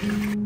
You're